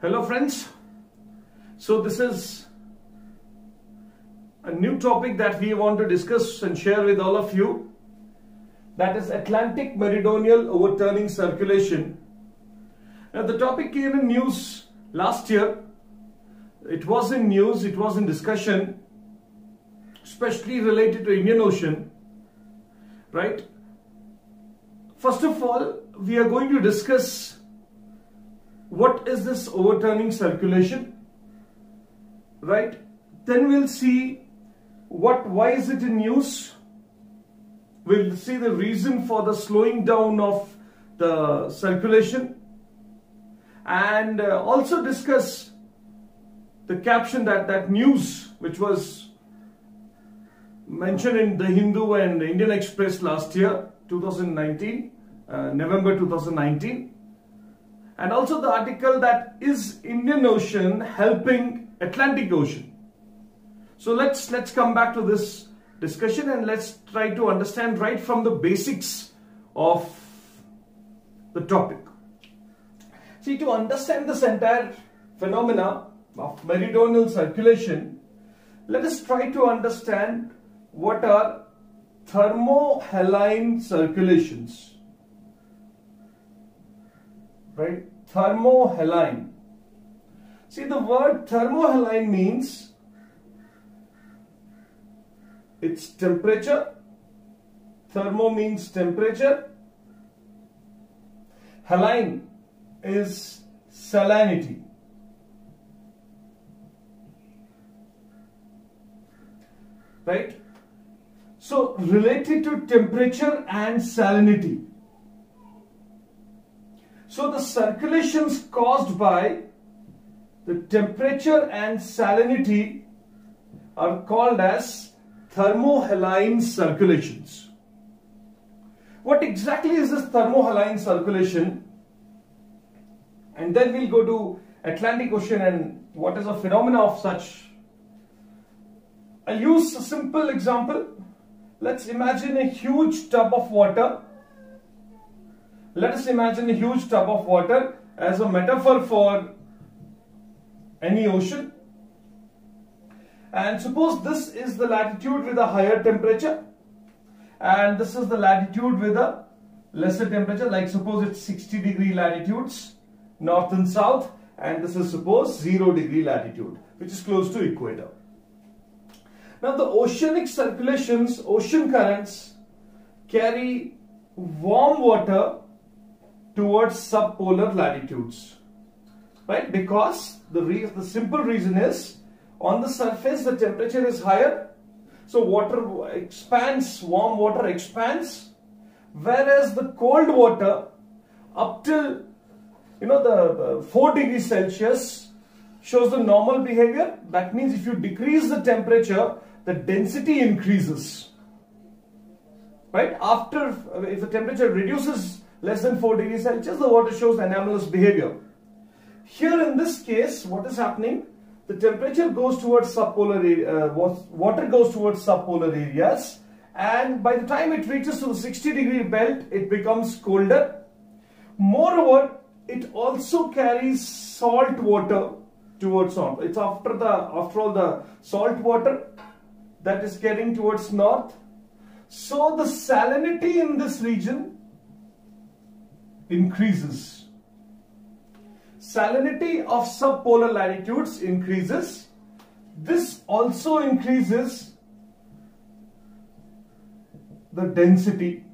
Hello friends. So this is a new topic that we want to discuss and share with all of you. That is Atlantic Meridional Overturning Circulation. Now the topic came in news last year. It was in news, it was in discussion, especially related to Indian Ocean. Right? First of all, we are going to discuss what is this overturning circulation? Right? Then we'll see what why is it in use? We'll see the reason for the slowing down of the circulation. And uh, also discuss the caption that that news which was mentioned in the Hindu and Indian Express last year 2019 uh, November 2019 and also the article that is Indian Ocean helping Atlantic Ocean. So let's let's come back to this discussion and let's try to understand right from the basics of the topic. See to understand this entire phenomena of meridional circulation, let us try to understand what are thermohaline circulations right? Thermohaline. See the word thermohaline means its temperature. Thermo means temperature. Haline is salinity. Right? So related to temperature and salinity. So the circulations caused by the temperature and salinity are called as thermohaline circulations. What exactly is this thermohaline circulation? And then we'll go to Atlantic Ocean and what is a phenomena of such. I'll use a simple example. Let's imagine a huge tub of water let us imagine a huge tub of water as a metaphor for any ocean. And suppose this is the latitude with a higher temperature and this is the latitude with a lesser temperature like suppose it's 60 degree latitudes north and south and this is suppose 0 degree latitude which is close to equator. Now the oceanic circulations, ocean currents carry warm water towards subpolar latitudes. Right? Because the the simple reason is on the surface the temperature is higher. So water expands warm water expands. Whereas the cold water up till you know the, the 4 degrees celsius shows the normal behavior. That means if you decrease the temperature the density increases. Right? After if the temperature reduces less than 4 degrees Celsius, the water shows anomalous behavior. Here in this case, what is happening? The temperature goes towards subpolar, uh, water goes towards subpolar areas and by the time it reaches to the 60 degree belt, it becomes colder. Moreover, it also carries salt water towards north. It's after the, after all the salt water that is getting towards north. So the salinity in this region increases. Salinity of subpolar latitudes increases. This also increases the density.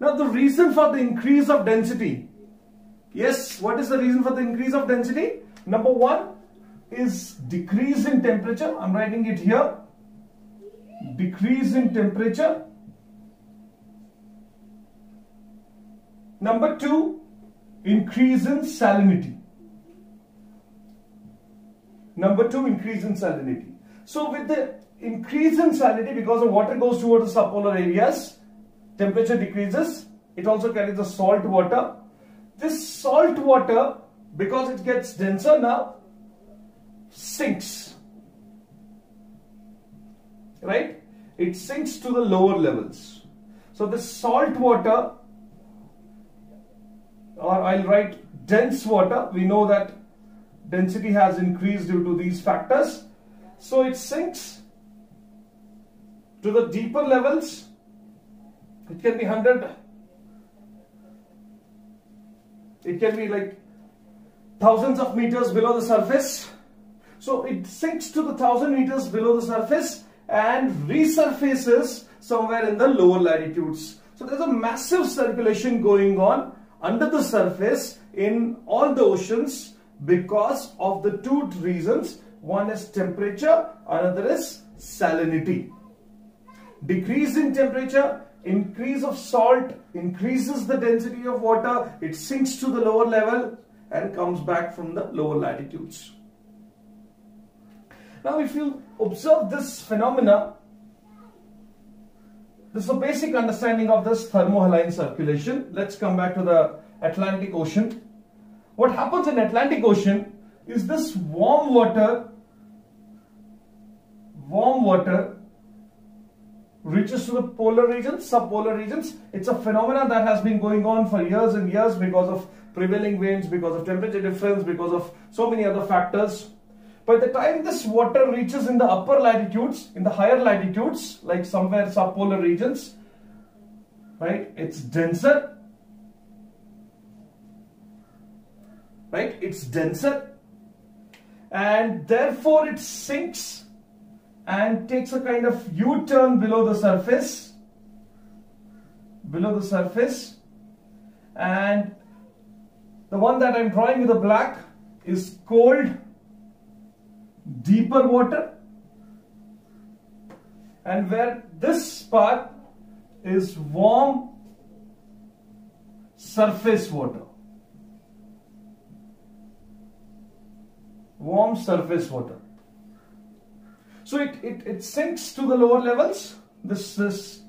Now the reason for the increase of density. Yes, what is the reason for the increase of density? Number one is decrease in temperature. I'm writing it here. Decrease in temperature Number two, increase in salinity. Number two, increase in salinity. So with the increase in salinity, because the water goes towards the subpolar areas, temperature decreases. It also carries the salt water. This salt water, because it gets denser now, sinks. Right? It sinks to the lower levels. So the salt water or I'll write dense water. We know that density has increased due to these factors. So it sinks to the deeper levels. It can be 100. It can be like thousands of meters below the surface. So it sinks to the thousand meters below the surface and resurfaces somewhere in the lower latitudes. So there's a massive circulation going on under the surface in all the oceans because of the two reasons. One is temperature, another is salinity. Decrease in temperature, increase of salt, increases the density of water, it sinks to the lower level and comes back from the lower latitudes. Now if you observe this phenomena, this is a basic understanding of this thermohaline circulation. Let's come back to the Atlantic Ocean. What happens in Atlantic Ocean is this warm water, warm water reaches to the polar regions, subpolar regions. It's a phenomenon that has been going on for years and years because of prevailing winds, because of temperature difference, because of so many other factors. By the time this water reaches in the upper latitudes, in the higher latitudes, like somewhere subpolar regions, right, it's denser, right, it's denser, and therefore it sinks and takes a kind of U-turn below the surface, below the surface, and the one that I'm drawing with the black is cold deeper water and where this part is warm surface water. Warm surface water. So it, it, it sinks to the lower levels, this, this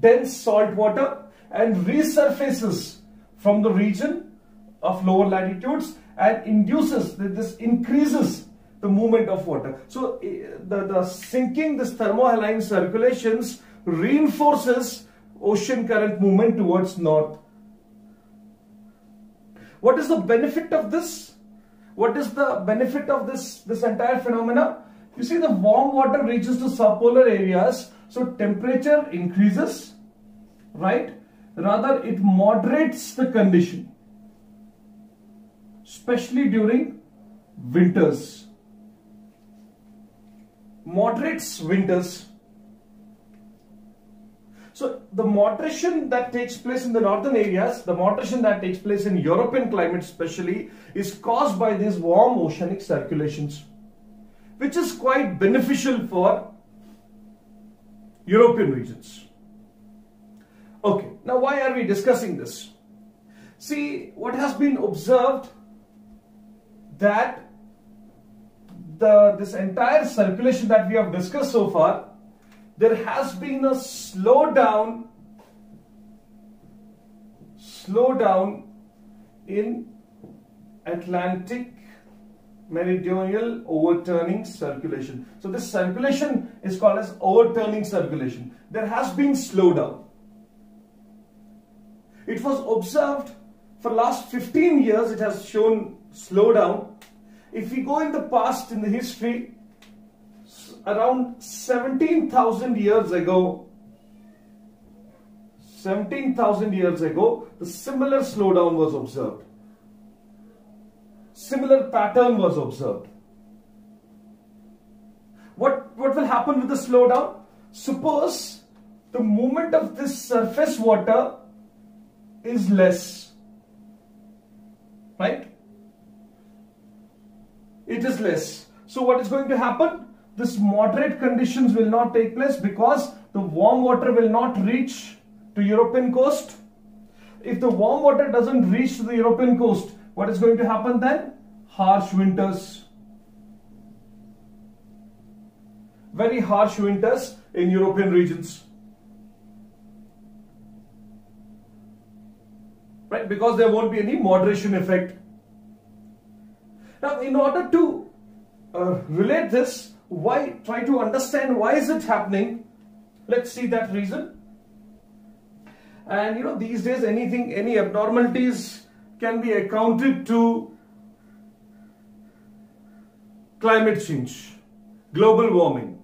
dense salt water and resurfaces from the region of lower latitudes and induces, this increases the movement of water. So eh, the, the sinking, this thermohaline circulations reinforces ocean current movement towards north. What is the benefit of this? What is the benefit of this, this entire phenomena? You see the warm water reaches to subpolar areas, so temperature increases, right? Rather, it moderates the condition especially during winters. Moderates winters. So the moderation that takes place in the northern areas, the moderation that takes place in European climate especially is caused by these warm oceanic circulations which is quite beneficial for European regions. Okay, now why are we discussing this? See, what has been observed that the this entire circulation that we have discussed so far, there has been a slowdown, slowdown in Atlantic meridional overturning circulation. So this circulation is called as overturning circulation. There has been slowdown. It was observed for last 15 years it has shown slowdown. If we go in the past, in the history, around 17,000 years ago, 17,000 years ago, the similar slowdown was observed. Similar pattern was observed. What, what will happen with the slowdown? Suppose the movement of this surface water is less, right? It is less. So what is going to happen? This moderate conditions will not take place because the warm water will not reach to European coast. If the warm water doesn't reach to the European coast, what is going to happen then? Harsh winters. Very harsh winters in European regions. Right? Because there won't be any moderation effect. Now, in order to uh, relate this, why try to understand why is it happening? Let's see that reason. And you know, these days anything, any abnormalities can be accounted to climate change, global warming.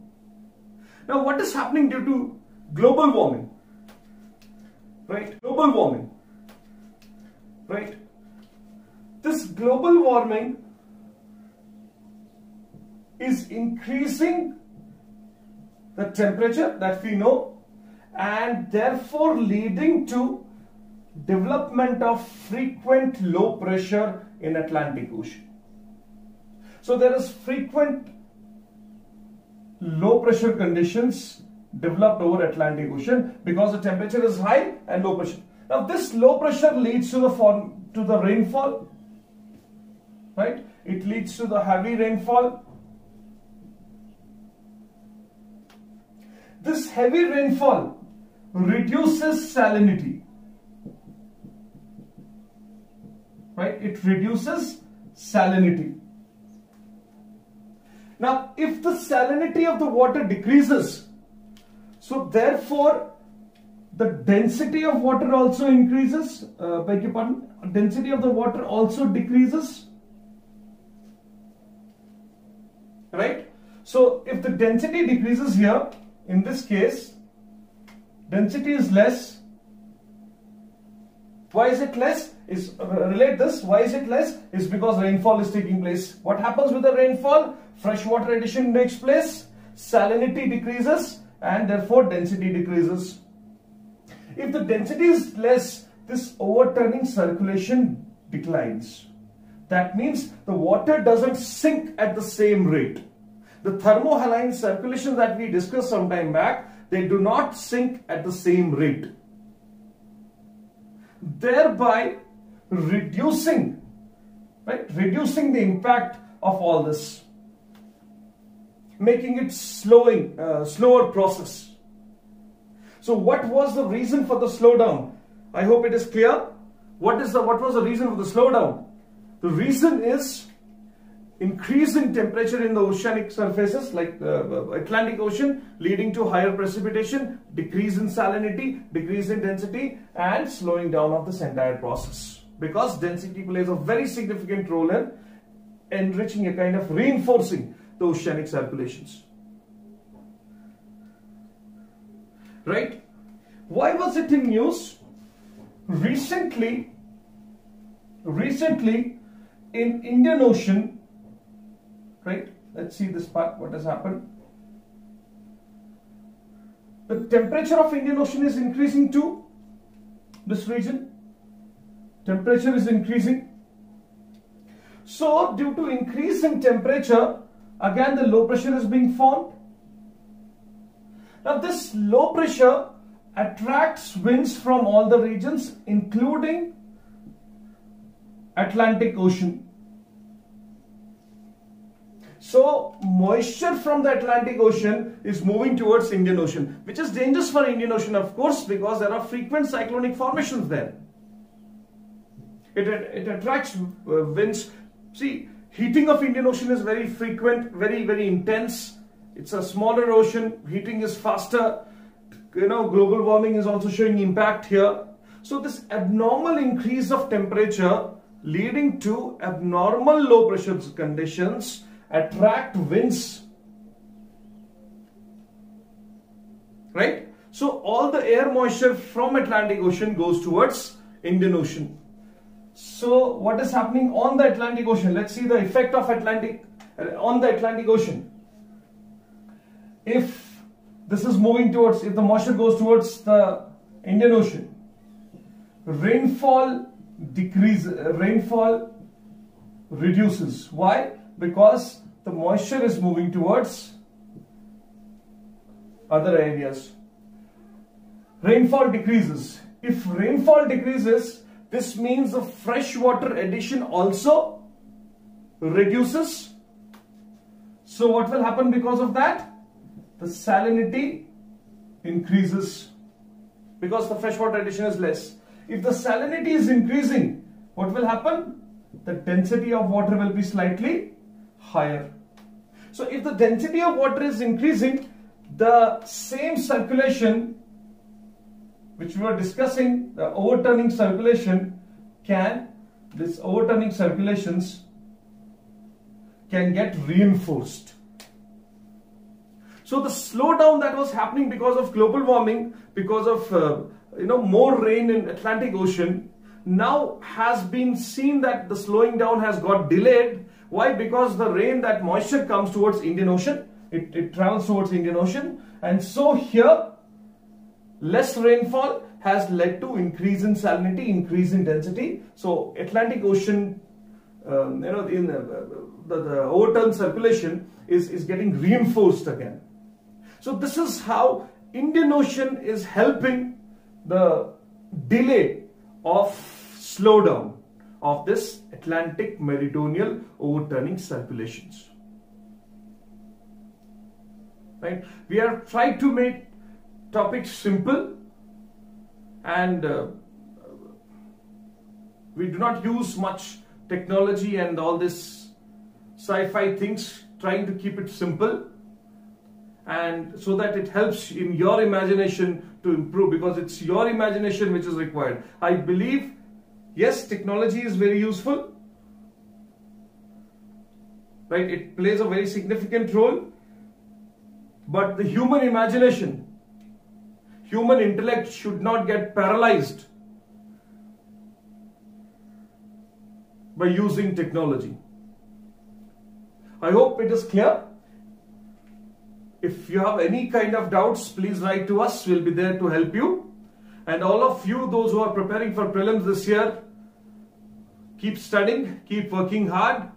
Now, what is happening due to global warming? Right? Global warming. Right? This global warming is increasing the temperature that we know and therefore leading to development of frequent low pressure in Atlantic Ocean. So there is frequent low pressure conditions developed over Atlantic Ocean because the temperature is high and low pressure. Now this low pressure leads to the form to the rainfall, right? It leads to the heavy rainfall. This heavy rainfall reduces salinity, right? It reduces salinity. Now, if the salinity of the water decreases, so therefore the density of water also increases, uh, beg your pardon, density of the water also decreases, right? So if the density decreases here, in this case, density is less. Why is it less? Is uh, relate this. Why is it less? Is because rainfall is taking place. What happens with the rainfall? Freshwater addition takes place. Salinity decreases and therefore density decreases. If the density is less, this overturning circulation declines. That means the water doesn't sink at the same rate. The thermohaline circulation that we discussed some time back, they do not sink at the same rate. Thereby reducing, right, reducing the impact of all this. Making it slowing, uh, slower process. So what was the reason for the slowdown? I hope it is clear. What is the what was the reason for the slowdown? The reason is increase in temperature in the oceanic surfaces like uh, Atlantic Ocean leading to higher precipitation, decrease in salinity, decrease in density and slowing down of this entire process. Because density plays a very significant role in enriching a kind of reinforcing the oceanic circulations. Right? Why was it in news? Recently, recently in Indian Ocean, right? Let's see this part, what has happened. The temperature of Indian Ocean is increasing to this region. Temperature is increasing. So, due to increase in temperature, again the low pressure is being formed. Now, this low pressure attracts winds from all the regions, including Atlantic Ocean. So moisture from the Atlantic Ocean is moving towards Indian Ocean, which is dangerous for Indian Ocean, of course, because there are frequent cyclonic formations there. It, it attracts uh, winds. See, heating of Indian Ocean is very frequent, very, very intense. It's a smaller ocean, heating is faster. You know, global warming is also showing impact here. So this abnormal increase of temperature leading to abnormal low pressure conditions attract winds. Right? So all the air moisture from Atlantic Ocean goes towards Indian Ocean. So what is happening on the Atlantic Ocean? Let's see the effect of Atlantic uh, on the Atlantic Ocean. If this is moving towards, if the moisture goes towards the Indian Ocean, rainfall decrease, uh, rainfall reduces. Why? Because the moisture is moving towards other areas. Rainfall decreases. If rainfall decreases, this means the freshwater addition also reduces. So what will happen because of that? The salinity increases because the freshwater addition is less. If the salinity is increasing, what will happen? The density of water will be slightly higher. So if the density of water is increasing, the same circulation which we were discussing, the overturning circulation can, this overturning circulations can get reinforced. So the slowdown that was happening because of global warming, because of uh, you know more rain in Atlantic Ocean, now has been seen that the slowing down has got delayed. Why? Because the rain, that moisture comes towards Indian Ocean. It, it travels towards Indian Ocean. And so here, less rainfall has led to increase in salinity, increase in density. So Atlantic Ocean, um, you know, in uh, the, the overturn circulation is, is getting reinforced again. So this is how Indian Ocean is helping the delay of slowdown of this Atlantic meridional overturning circulations. Right? We are trying to make topics simple and uh, we do not use much technology and all this sci-fi things trying to keep it simple and so that it helps in your imagination to improve because it's your imagination which is required. I believe, yes, technology is very useful, right? It plays a very significant role, but the human imagination, human intellect should not get paralyzed by using technology. I hope it is clear. If you have any kind of doubts, please write to us. We'll be there to help you. And all of you, those who are preparing for prelims this year, keep studying, keep working hard.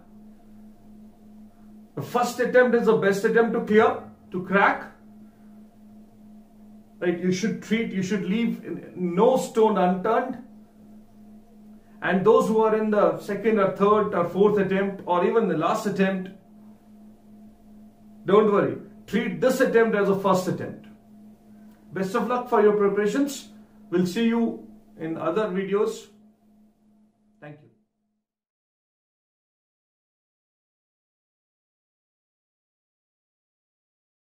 The first attempt is the best attempt to clear, to crack. Right, you should treat, you should leave no stone unturned. And those who are in the second or third or fourth attempt or even the last attempt, don't worry treat this attempt as a first attempt. Best of luck for your preparations. We'll see you in other videos.